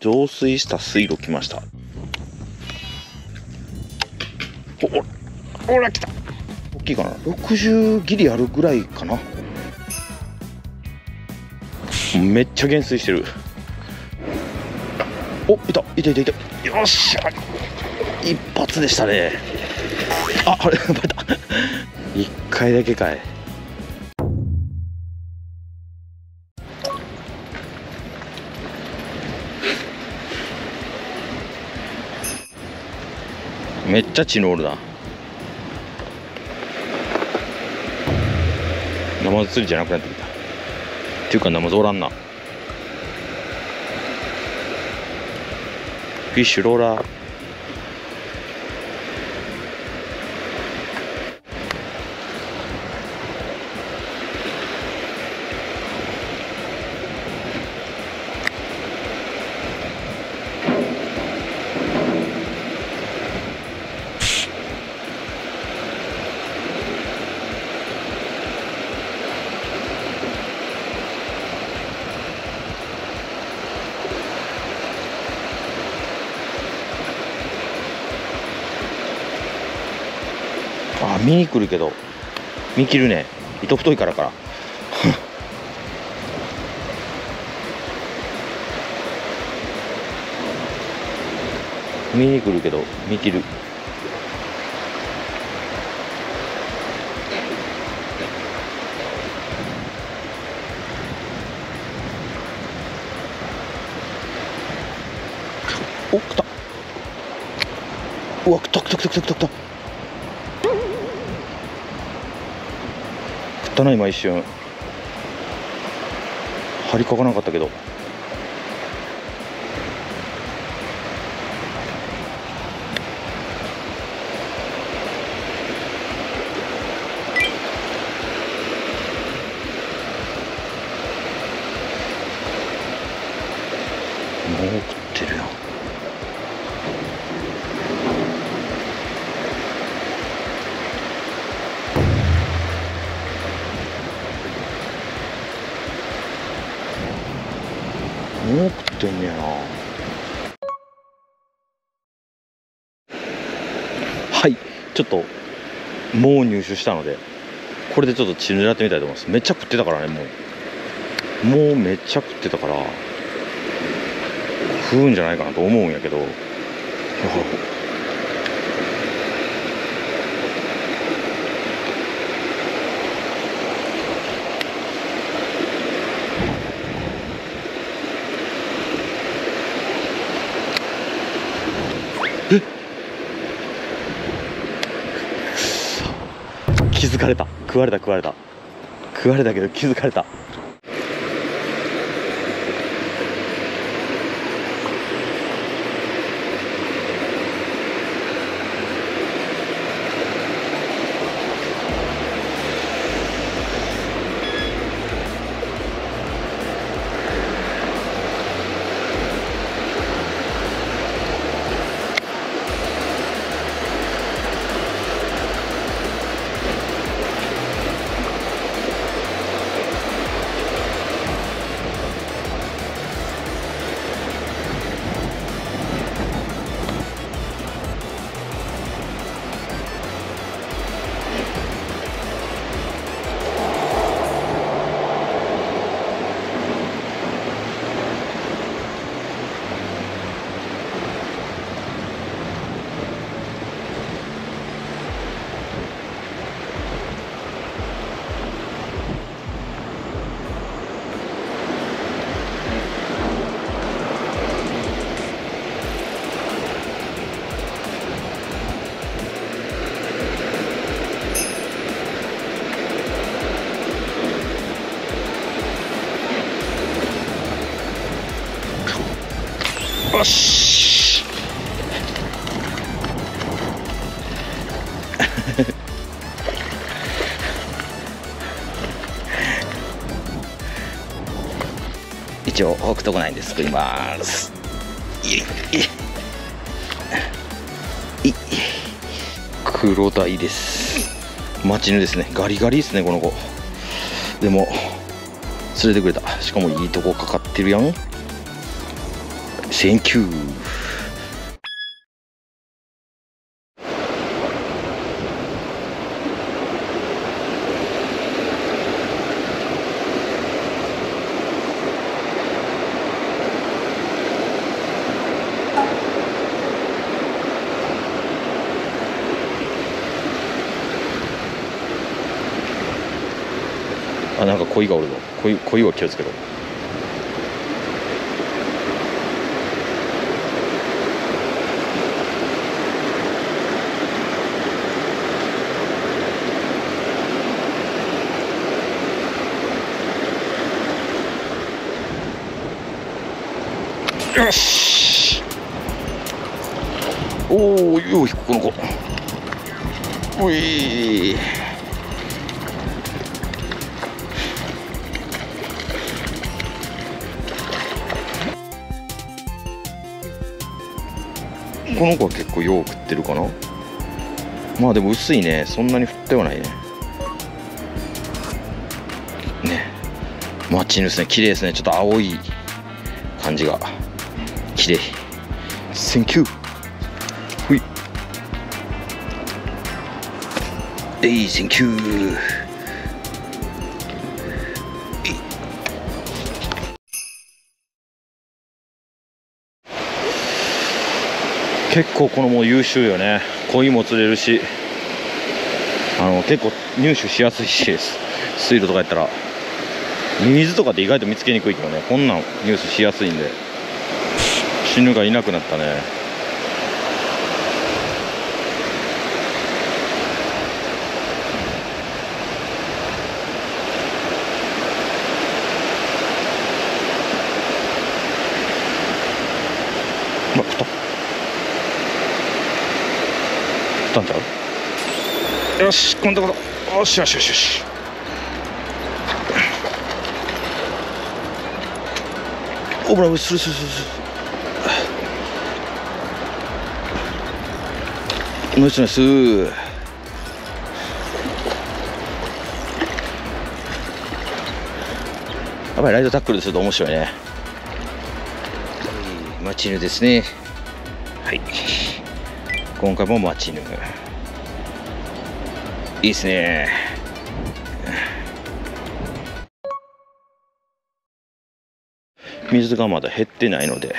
浄水した水路来ました。おおほら来た。大きいかな。60ギリあるぐらいかな。めっちゃ減水してる。おいた。いたいたいた。よっしゃ。一発でしたね。ああれバレた。一回だけかい。めっちゃ血のおるなナマズ釣りじゃなくなってきた。っていうかナマズおらんな。フィッシュローラー。見に来るけど見切るね。糸太いからから。見に来るけど見切る。お来た。うわ来た来た来た来た来た。ったな今一瞬張りかかなかったけど。ってんねやな。はい。ちょっともう入手したのでこれでちょっと血狙ってみたいと思います。めっちゃ食ってたからねもう。もうめっちゃ食ってたから食うんじゃないかなと思うんやけど気づかれた。食われた食われた。食われたけど気づかれた。一応北斗内で作ります。いいい黒鯛です。まあチヌですね。ガリガリですねこの子。でも釣れてくれた。しかもいいとこかかってるやん。 Thank you。鯉がおるぞ鯉鯉は気をつけろ。よし。おおよいこの子。おい。この子は結構よう食ってるかな？まあでも薄いね。そんなに振ってはないね。ね。マッチングですね綺麗ですね。ちょっと青い感じが。綺麗。Thank youほい。えい Thank you結構このもう優秀よね。鯉も釣れるし。あの結構入手しやすいし水路とかやったら。水とかって意外と見つけにくいけどね。こんなん入手しやすいんで。死ぬがいなくなったね。ったんちゃうよしこんなことよしよしよしよし。おぶらするするするする。ナイスナイスやっぱりライトタックルすると面白いね。マチヌですね。はい今回もマチヌいいですね。水がまだ減ってないので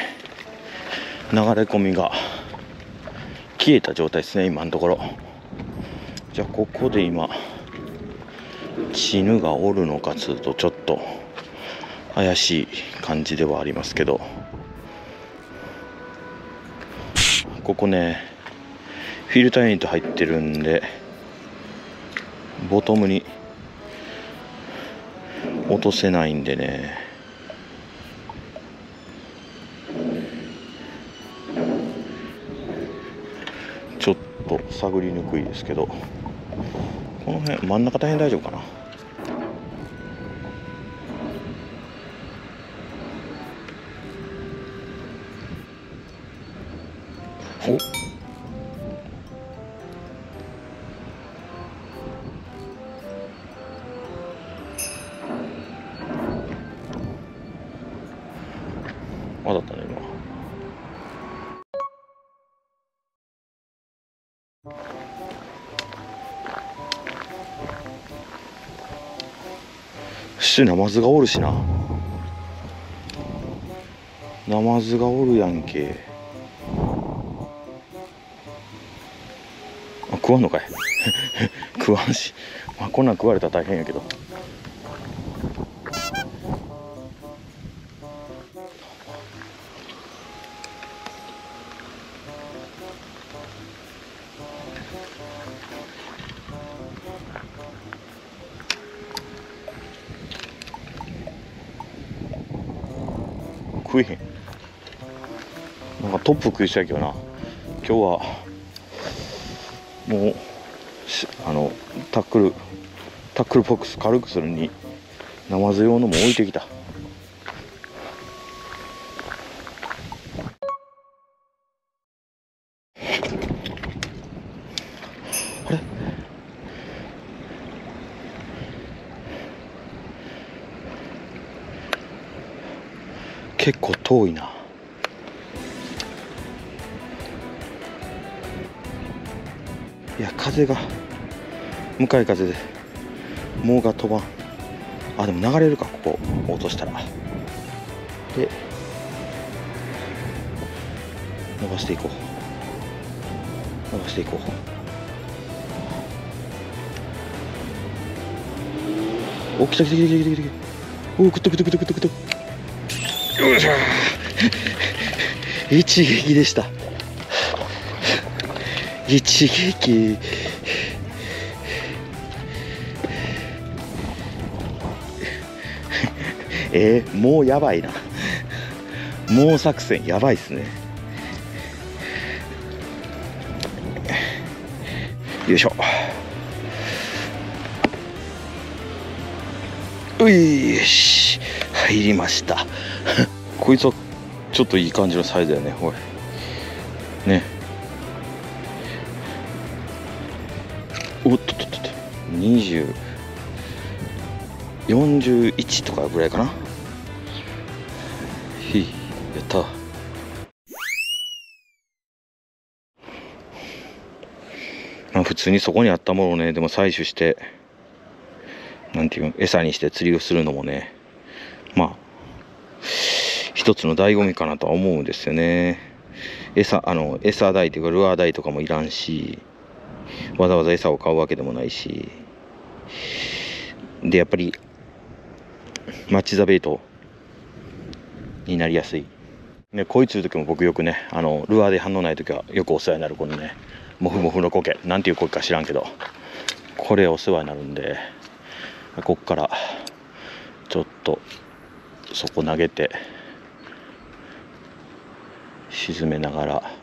流れ込みが消えた状態ですね今のところ。じゃあここで今チヌがおるのかつうとちょっと怪しい感じではありますけど。ここねフィルターユニット入ってるんでボトムに落とせないんでね。ちょっと探りにくいですけどこの辺真ん中大変大丈夫かな？あだったね今。しナマズがおるしな。ナマズがおるやんけ。あ食わんのかい。食わんし、まあ、こんなん食われたら大変やけど。トップ食いしたいけどな。今日はもうあのタックルタックルボックス軽くするにナマズ用のも置いてきた。あれ？結構遠いな。いや風が向かい風で毛が飛ばん。あでも流れるかここ落としたら。で伸ばしていこう。伸ばしていこう。お来た来た来た来た来た来た。おおくったくったくったくったくった。よいしょ一撃でした。一撃。えー、もうやばいな。もう作戦やばいっすね。よいしょ。ういし。入りました。こいつはちょっといい感じのサイズだよねほい。ね。おっとっとっと20 41とかぐらいかな。ひやった。まあ普通にそこにあったものをねでも採取してなんていう餌にして釣りをするのもねまあ一つの醍醐味かなとは思うんですよね。餌あの餌代というかルアー代とかもいらんしわざわざ餌を買うわけでもないしでやっぱりマッチ・ザ・ベイトになりやすい。ね、こいつの時も僕よくね、あの、ルアーで反応ない時はよくお世話になるこのね、モフモフの苔、なんていう苔か知らんけど、これお世話になるんで、こっからちょっとそこ投げて、沈めながら、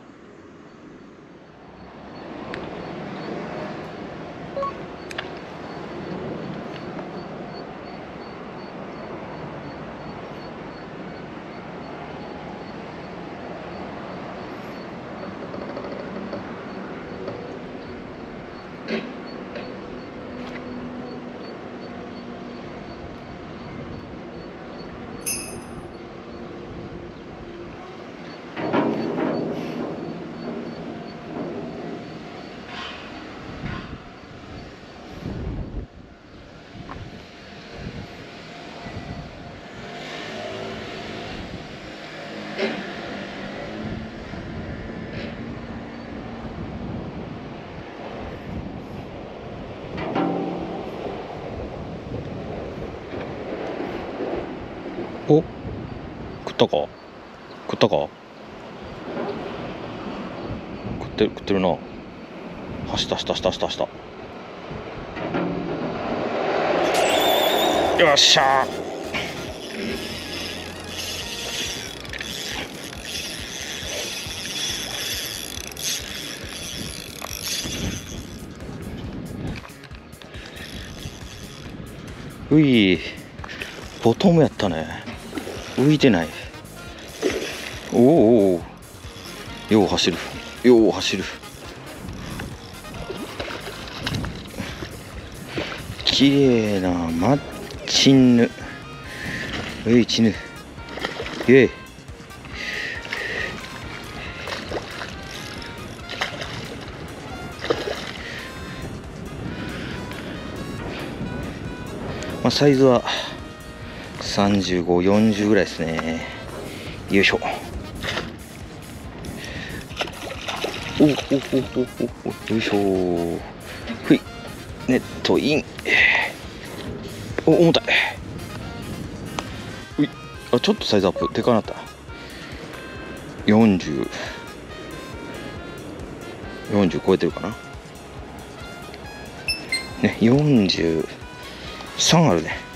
お食ったか？食ったか？食ってる食ってるな。走った走った走った走った走った。よっしゃういボトムやったね。浮いてない。おおよう走る。よう走る。綺麗なマッチンヌういチヌ。イエイまあ、サイズは3540ぐらいですね。よいしょ。おおおおおよいしょふいネットインお重たいういあちょっとサイズアップでかなった4040超えてるかなね43あるね